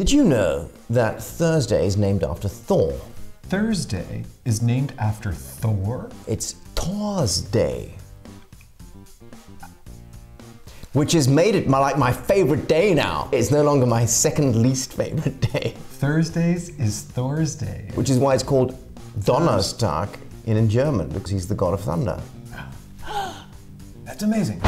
Did you know that Thursday is named after Thor? Thursday is named after Thor? It's Thor's Day. Which has made it my, like my favorite day now. It's no longer my second least favorite day. Thursdays is Thor's Day. Which is why it's called Donnerstag in, in German, because he's the god of thunder. That's amazing.